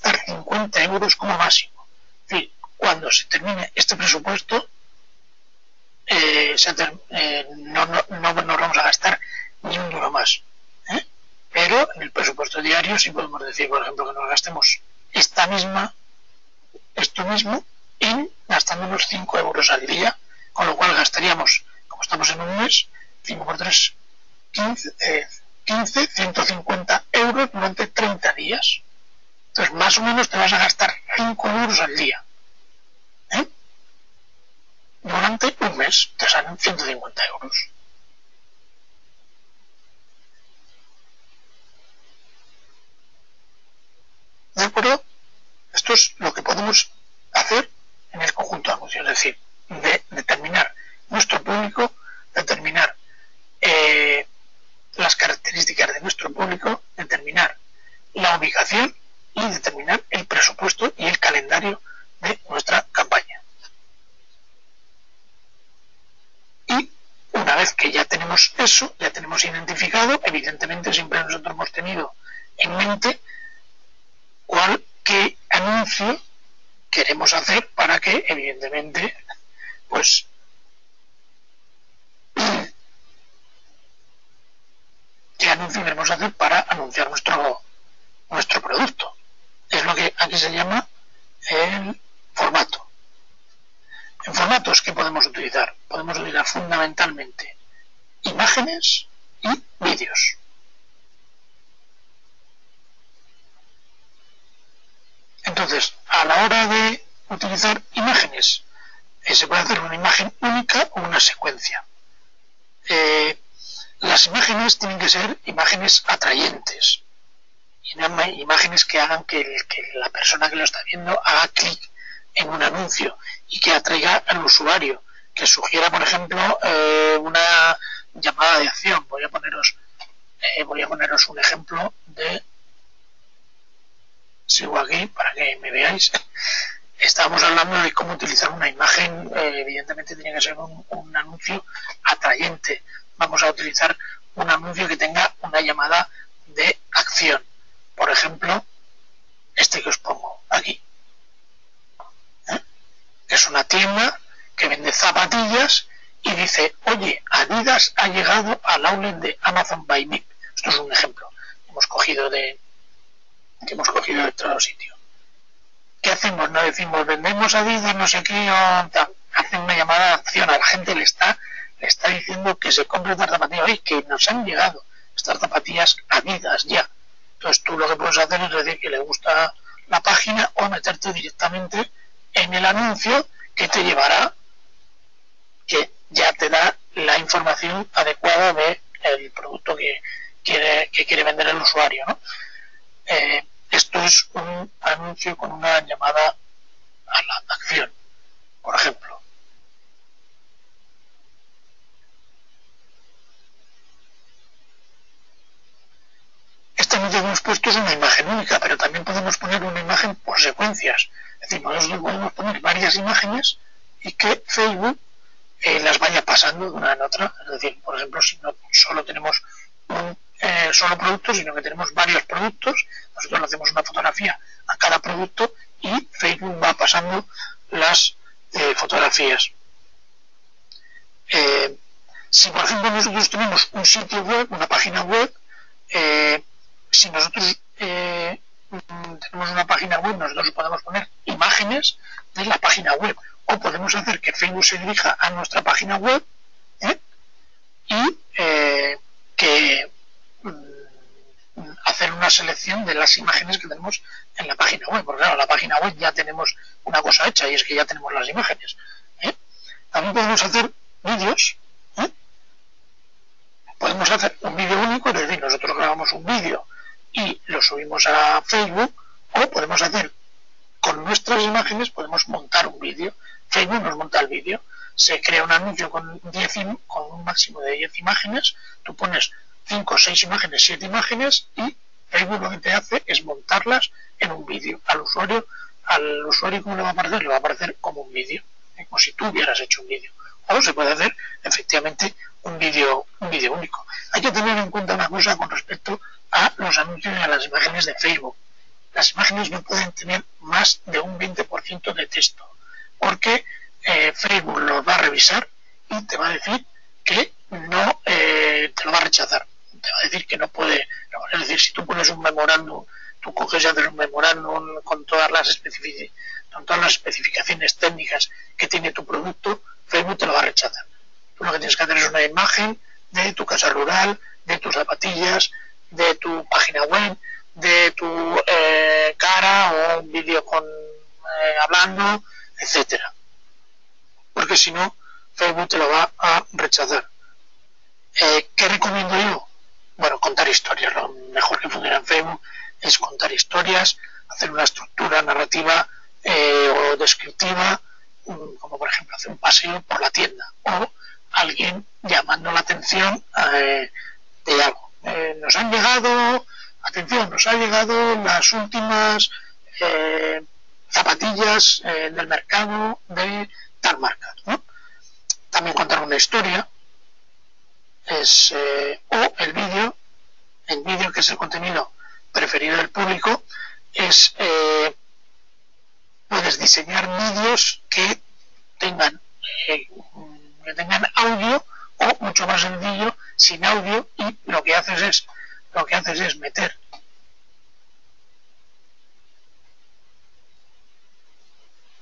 S2: siempre nosotros hemos tenido en mente cuál, qué anuncio queremos hacer para que, evidentemente, pues qué anuncio queremos hacer para anunciar nuestro, nuestro producto. Es lo que aquí se llama el formato. En formatos que podemos utilizar, podemos utilizar fundamentalmente imágenes y vídeos. Entonces, a la hora de utilizar imágenes, eh, se puede hacer una imagen única o una secuencia. Eh, las imágenes tienen que ser imágenes atrayentes, imágenes que hagan que, la persona que lo está viendo haga clic en un anuncio y que atraiga al usuario, que sugiera, por ejemplo, eh, una llamada de acción. Voy a poneros, voy a poneros un ejemplo de sigo aquí para que me veáis. Estábamos hablando de cómo utilizar una imagen, eh, evidentemente tiene que ser un, anuncio atrayente. Vamos a utilizar un anuncio que tenga una llamada de acción. Por ejemplo, este que os pongo aquí. ¿Eh? Es una tienda que vende zapatillas y dice, oye, Adidas ha llegado al outlet de Amazon by Me. Esto es un ejemplo. Hemos cogido de, que hemos cogido de otro sitio. ¿Qué hacemos? No decimos, vendemos Adidas, no sé qué, o. Hacen una llamada de acción, a la gente le está, está diciendo que se compre estas zapatillas, y que nos han llegado estas zapatillas Adidas ya. Entonces tú lo que puedes hacer es decir que le gusta la página o meterte directamente en el anuncio que te llevará, que ya te da la información adecuada de el producto que quiere, que quiere vender el usuario, ¿no? Eh, esto es un anuncio con una llamada a la acción, por ejemplo. Que hemos puesto es una imagen única, pero también podemos poner una imagen por secuencias. Es decir, nosotros podemos poner varias imágenes y que Facebook eh, las vaya pasando de una en otra. Es decir, por ejemplo, si no solo tenemos un eh, solo productos, sino que tenemos varios productos. Nosotros le hacemos una fotografía a cada producto y Facebook va pasando las eh, fotografías. Si por ejemplo nosotros tenemos un sitio web, una página web, si nosotros tenemos una página web, nosotros podemos poner imágenes de la página web o podemos hacer que Facebook se dirija a nuestra página web y que hacer una selección de las imágenes que tenemos en la página web, porque claro, en la página web ya tenemos una cosa hecha y es que ya tenemos las imágenes. ¿eh? También podemos hacer vídeos, ¿eh? podemos hacer un vídeo único, es decir, nosotros grabamos un vídeo y lo subimos a Facebook, o podemos hacer con nuestras imágenes, podemos montar un vídeo, Facebook nos monta el vídeo, se crea un anuncio con, 10, con un máximo de 10 imágenes, tú pones 5, 6 imágenes, 7 imágenes y Facebook lo que te hace es montarlas en un vídeo. Al usuario, al usuario ¿cómo le va a aparecer? Le va a aparecer como un vídeo, como si tú hubieras hecho un vídeo. O se puede hacer efectivamente un vídeo, un vídeo único. Hay que tener en cuenta una cosa con respecto a los anuncios y a las imágenes de Facebook. Las imágenes no pueden tener más de un 20% de texto, porque eh, Facebook lo va a revisar y te va a decir que no eh, te lo va a rechazar te va a decir que no puede, es decir, si tú pones un memorándum, tú coges y haces un memorándum con todas las con todas las especificaciones técnicas que tiene tu producto, Facebook te lo va a rechazar. Tú lo que tienes que hacer es una imagen de tu casa rural, de tus zapatillas, de tu página web, de tu eh, cara o un vídeo con eh, hablando, etcétera. Porque si no, Facebook te lo va a rechazar. Eh, ¿Qué recomiendo yo? bueno, contar historias. Lo mejor que funciona en Facebook es contar historias, hacer una estructura narrativa eh, o descriptiva, como por ejemplo hacer un paseo por la tienda o alguien llamando la atención eh, de algo. Eh, nos han llegado, atención, nos han llegado las últimas zapatillas del mercado de tal marca. También contar una historia es, o el vídeo, el vídeo que es el contenido preferido del público, es puedes diseñar vídeos que tengan que tengan audio o mucho más sencillo sin audio y lo que haces es lo que haces es meter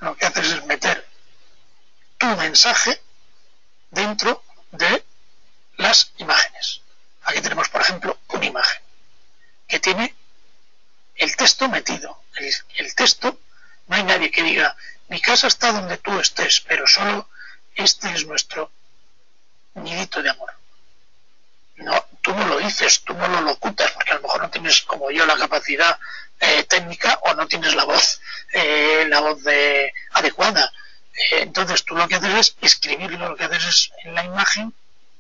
S2: lo que haces es meter tu mensaje dentro de las imágenes. Aquí tenemos, por ejemplo, una imagen que tiene el texto metido. el texto no hay nadie que diga, mi casa está donde tú estés, pero solo este es nuestro nidito de amor. No, tú no lo dices, tú no lo locutas, porque a lo mejor no tienes como yo la capacidad eh, técnica o no tienes la voz, eh, la voz de, adecuada. Eh, entonces tú lo que haces es escribirlo, lo que haces es en la imagen,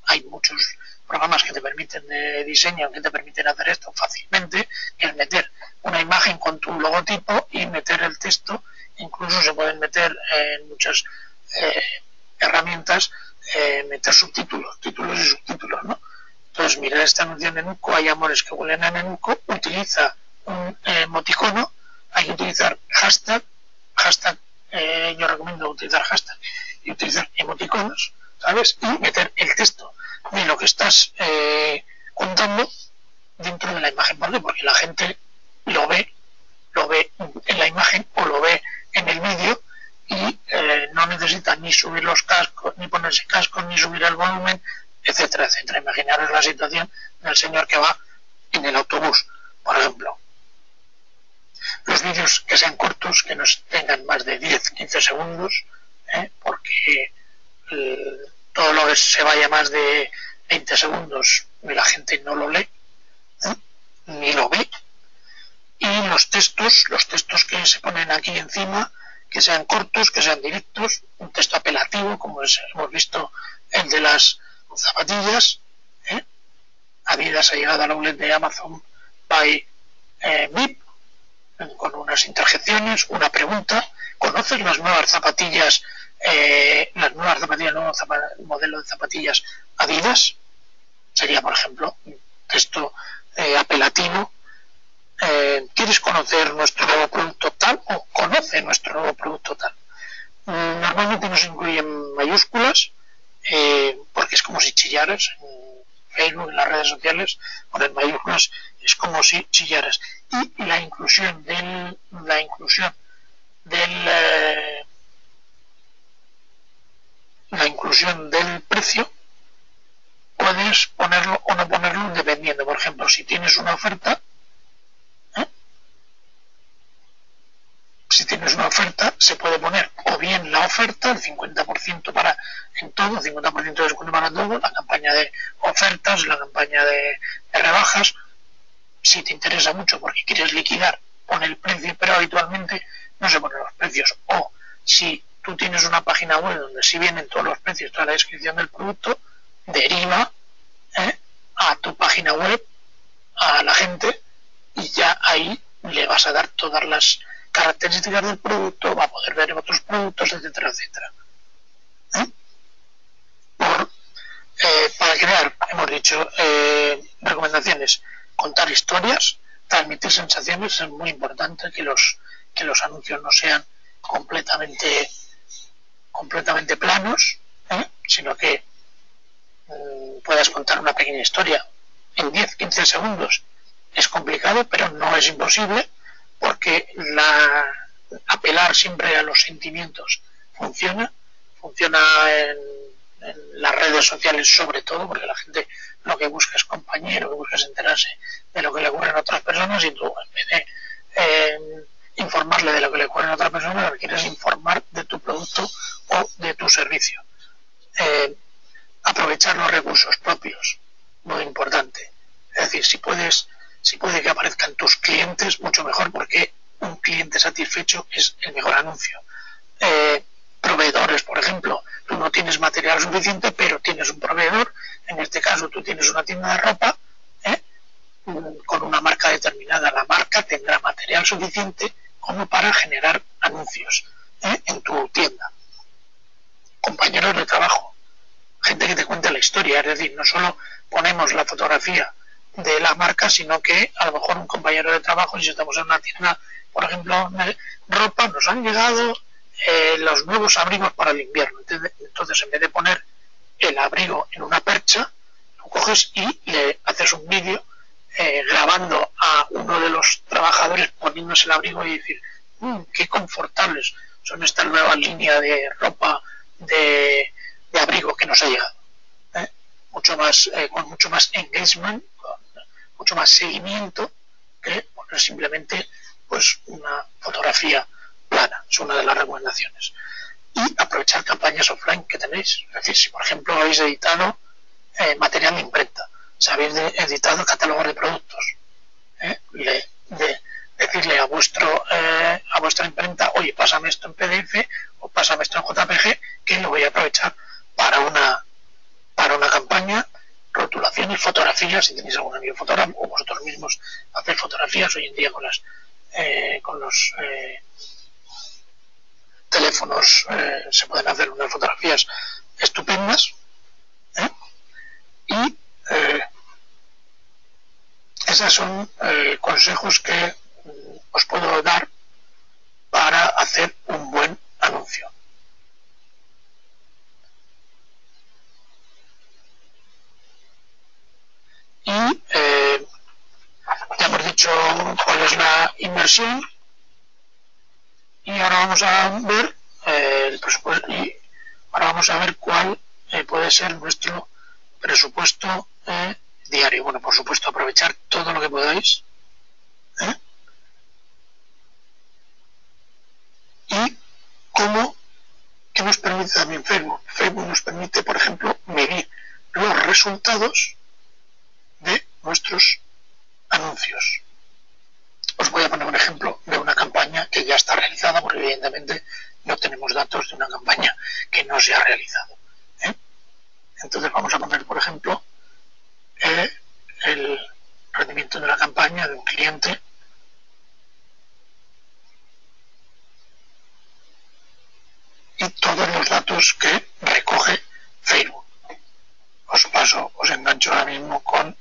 S2: hay muchos programas que te permiten de diseño, que te permiten hacer esto fácilmente, que es meter una imagen con tu logotipo y meter el texto. Incluso se pueden meter en muchas eh, herramientas, eh, meter subtítulos, títulos y subtítulos, ¿no? Entonces, mira esta anuncio de Nenuco, hay amores que huelen a Nenuco, utiliza un eh, emoticono, hay que utilizar hashtag, hashtag, yo recomiendo utilizar hashtag y utilizar emoticonos, ¿sabes? Y meter el texto de lo que estás contando dentro de la imagen. Porque la gente lo ve, lo ve en la imagen o lo ve en el vídeo y eh, no necesita ni subir los cascos, ni ponerse cascos, ni subir el volumen, etcétera, etcétera. Imaginaros la situación del señor que va en el autobús, por ejemplo. Los vídeos que sean cortos, que no tengan más de 10, 15 segundos, ¿eh? porque eh, todo lo que se vaya más de 20 segundos la gente no lo lee, ni lo ve, y los textos, los textos que se ponen aquí encima, que sean cortos, que sean directos, un texto apelativo, como hemos visto el de las zapatillas. ¿eh? Adidas ha llegado a la de Amazon by eh, VIP, con unas interjecciones, una pregunta. ¿Conoces las nuevas zapatillas, eh, las nuevas zapatillas, el nuevo modelo de zapatillas Adidas? Sería, por ejemplo, un texto eh, apelativo eh, ¿quieres conocer nuestro nuevo producto tal o conoce nuestro nuevo producto tal? Mm, normalmente nos incluyen mayúsculas eh, porque es como si chillaras en Facebook, en las redes sociales, poner mayúsculas es como si chillaras. Y la inclusión del, la inclusión del, eh, la inclusión del precio puedes ponerlo o no ponerlo dependiendo. Por ejemplo, si tienes una oferta, si tienes una oferta, se puede poner o bien la oferta, el 50% para en todo, 50% de descuento para todo, la campaña de ofertas, la campaña de, rebajas. Si te interesa mucho porque quieres liquidar, pone el precio, pero habitualmente no se ponen los precios. O si tú tienes una página web donde si vienen todos los precios, toda la descripción del producto, deriva ¿eh? a tu página web, a la gente, y ya ahí le vas a dar todas las características del producto, va a poder ver otros productos, etcétera, etcétera. ¿Eh? Eh, para crear, hemos dicho, recomendaciones, contar historias, transmitir sensaciones, es muy importante que los, que los anuncios no sean completamente, completamente planos, sino que mm, puedas contar una pequeña historia. En 10-15 segundos. Es complicado, pero no es imposible porque la, apelar siempre a los sentimientos funciona, funciona en, las redes sociales sobre todo, porque la gente lo que busca es compañero, lo que busca es enterarse de lo que le ocurre a otras personas y tú en vez de eh, informarle de lo que le ocurre a otra persona, lo que quieres informar de tu producto o de tu servicio. Eh, aprovechar los recursos propios, muy importante. Es decir, si puedes si puede que aparezcan tus clientes, mucho mejor porque un cliente satisfecho es el mejor anuncio. Eh, proveedores, por ejemplo, tú no tienes material suficiente, pero tienes un proveedor, en este caso tú tienes una tienda de ropa, ¿eh? con una marca determinada, la marca tendrá material suficiente como para generar anuncios ¿eh? en tu tienda. Compañeros de trabajo, gente que te cuente la historia, es decir, no solo ponemos la fotografía de la marca, sino que a lo mejor un compañero de trabajo, si estamos en una tienda, por ejemplo, ropa, nos han llegado eh, los nuevos abrigos para el invierno. Entonces, en vez de poner el abrigo en una percha, lo coges y le haces un vídeo eh, grabando a uno de los trabajadores poniéndose el abrigo y decir, mmm, qué confortables son esta nueva línea de ropa de, abrigo que nos ha llegado. ¿eh? Mucho más, eh, con mucho más engagement, con mucho más seguimiento que simplemente pues una fotografía plana. Es una de las recomendaciones. Y aprovechar campañas offline que tenéis. Es decir, si por ejemplo habéis editado material de imprenta, si habéis editado catálogos de productos. ¿eh? de, decirle a vuestro eh, a vuestra imprenta, oye, pásame esto en PDF o pásame esto en JPG, que lo voy a aprovechar para una para una campaña, rotulación y fotografías, si tenéis algún amigo fotógrafo o vosotros mismos hacer fotografías hoy en día con las eh, con los teléfonos se pueden hacer unas fotografías estupendas y eh, esos son eh, consejos que mm, os puedo dar para hacer un buen anuncio. Y eh, ya hemos dicho cuál es la inversión y ahora vamos a ver el presupuesto y ahora vamos a ver cuál puede ser nuestro presupuesto diario. Bueno, por supuesto, aprovechar todo lo que podáis. ¿eh? Y cómo, que nos permite también Facebook. Facebook nos permite, por ejemplo, medir los resultados de nuestros anuncios. Os voy a poner un ejemplo de una campaña que ya está realizada, porque evidentemente no tenemos datos de una campaña que no se ha realizado. ¿eh? Entonces vamos a poner, por ejemplo, el rendimiento de la campaña de un cliente y todos los datos que recoge Facebook. Os paso, os engancho ahora mismo con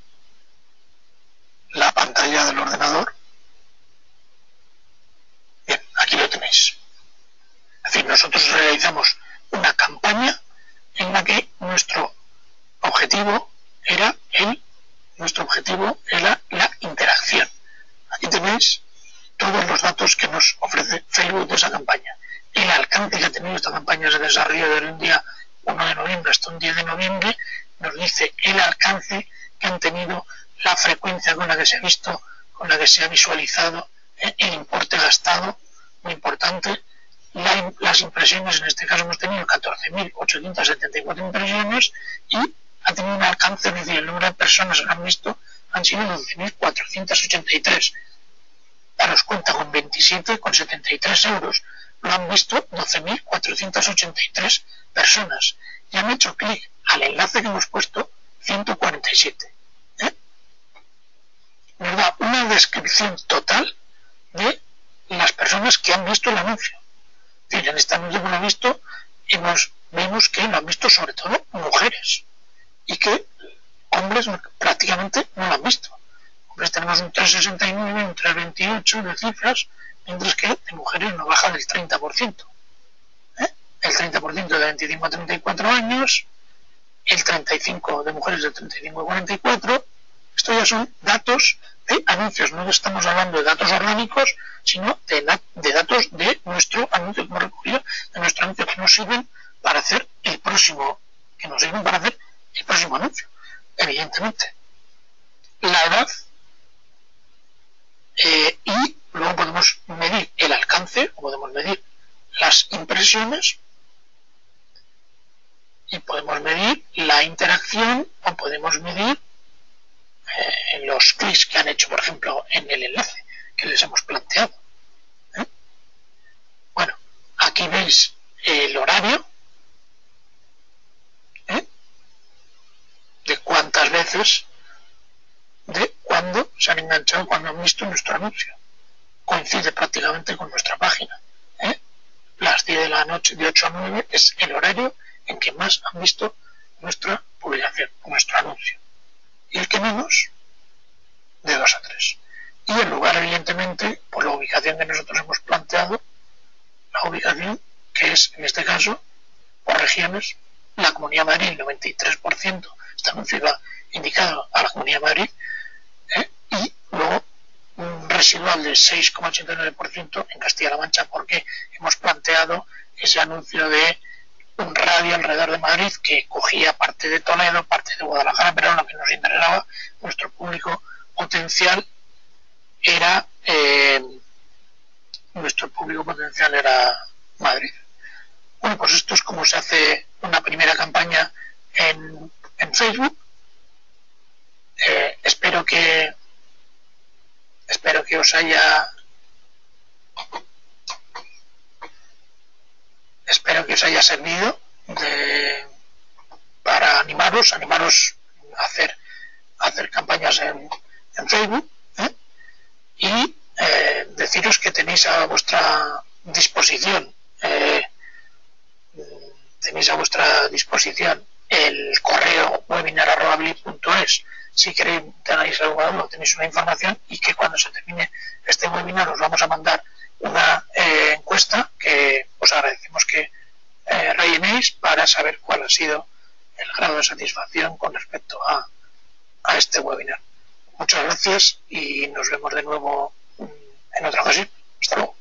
S2: la pantalla del ordenador. Bien, aquí lo tenéis. Es decir, nosotros realizamos una campaña en la que nuestro objetivo era el, nuestro objetivo era la interacción. Aquí tenéis todos los datos que nos ofrece Facebook de esa campaña. El alcance que ha tenido esta campaña de desarrollo desde el día 1 de noviembre hasta un 10 de noviembre nos dice el alcance que han tenido, la frecuencia con la que se ha visto, con la que se ha visualizado, eh, el importe gastado, muy importante, las impresiones, en este caso hemos tenido 14.874 impresiones y ha tenido un alcance, es decir, el número de personas que han visto han sido 12.483. Daros cuenta, con 27, con 73 euros, lo han visto 12.483 personas y han hecho clic al enlace que hemos puesto 147. ¿eh? Nos da una descripción total de las personas que han visto el anuncio en esta anuncio que hemos visto, hemos, vemos que lo han visto sobre todo mujeres y que hombres prácticamente no lo han visto. Hombres tenemos un 3,69, un 3,28 de cifras, mientras que de mujeres no baja del 30%. ¿eh? El 30% de 25 a 34 años, el 35 de mujeres de 35 a 44. Esto ya son datos de anuncios, no estamos hablando de datos orgánicos, sino de, datos de nuestro anuncio que hemos recogido, de nuestro anuncio que nos sirven para hacer el próximo, que nos sirven para hacer el próximo anuncio, evidentemente. La edad eh, y luego podemos medir el alcance, podemos medir las impresiones y podemos medir la interacción o podemos medir eh, los clics que han hecho, por ejemplo, en el enlace que les hemos planteado. ¿eh? Bueno, aquí veis el horario veces de cuando se han enganchado, cuando han visto nuestro anuncio. Coincide prácticamente con nuestra página. ¿eh? Las 10 de la noche, de 8 a 9, es el horario en que más han visto nuestra publicación, nuestro anuncio. Y el que menos, de 2 a 3. Y el lugar, evidentemente, por la ubicación que nosotros hemos planteado, la ubicación que es, en este caso, por regiones, la Comunidad de el 93%, anuncio va indicado a la Comunidad de Madrid, ¿eh? y luego un residual de 6,89% en Castilla-La Mancha, porque hemos planteado ese anuncio de un radio alrededor de Madrid que cogía parte de Toledo, parte de Guadalajara, pero lo que nos interesaba, nuestro público potencial era eh, nuestro público potencial era Madrid. Bueno, pues esto es como se hace una primera campaña en, en Facebook. Eh, espero que espero que os haya espero que os haya servido de, para animaros, animaros a hacer, a hacer campañas en, en Facebook ¿eh? y eh, deciros que tenéis a vuestra disposición eh, tenéis a vuestra disposición el correo webinar.blip.es si queréis tenéis algo, tenéis una información y que cuando se termine este webinar os vamos a mandar una eh, encuesta que os agradecemos que eh, rellenéis para saber cuál ha sido el grado de satisfacción con respecto a, a este webinar. Muchas gracias y nos vemos de nuevo en otra ocasión. Hasta luego.